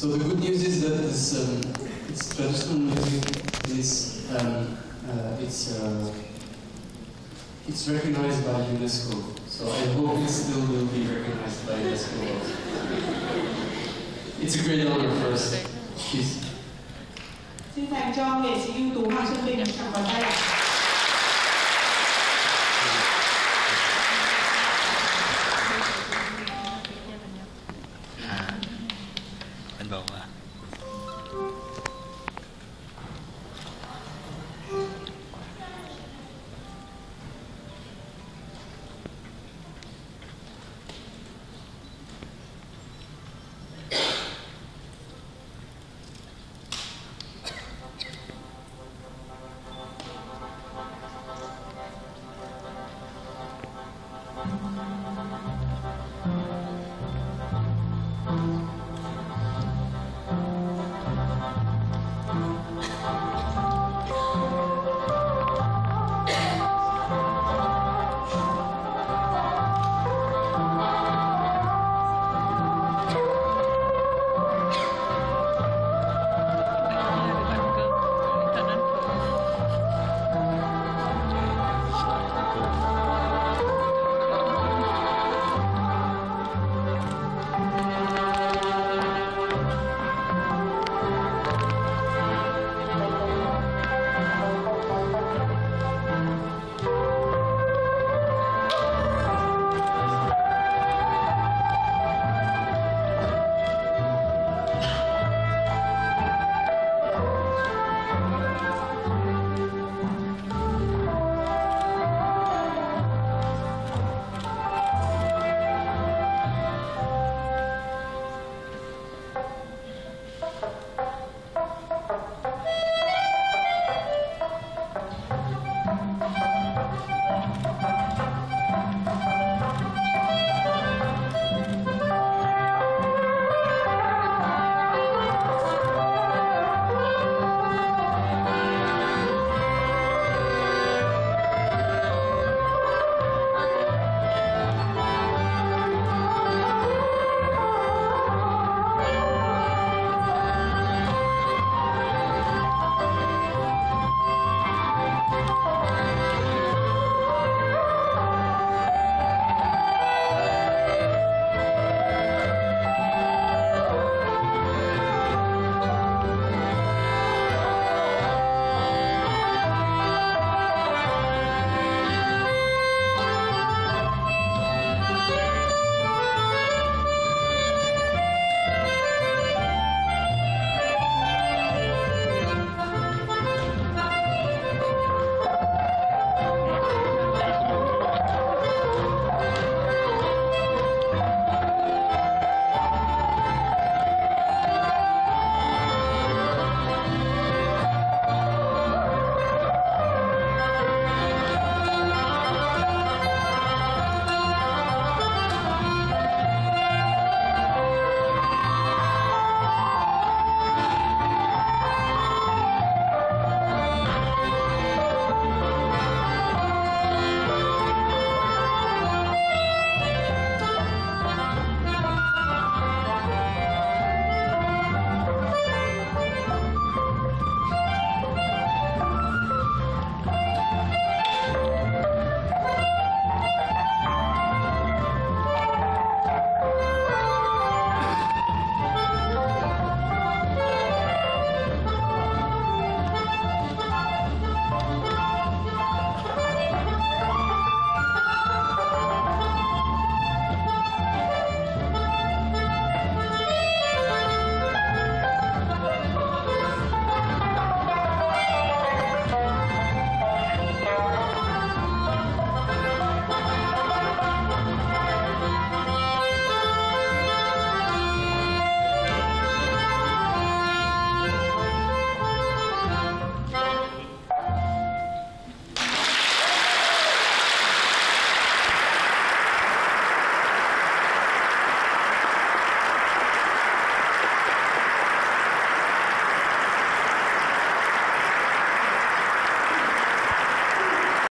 So the good news is that this um, it's traditional music is um, uh, it's uh, it's recognized by UNESCO. So I hope it still will be recognized by UNESCO. It's a great honor for us. Peace. Xin nghệ sĩ ưu tú Hoàng Xuân Bình tay.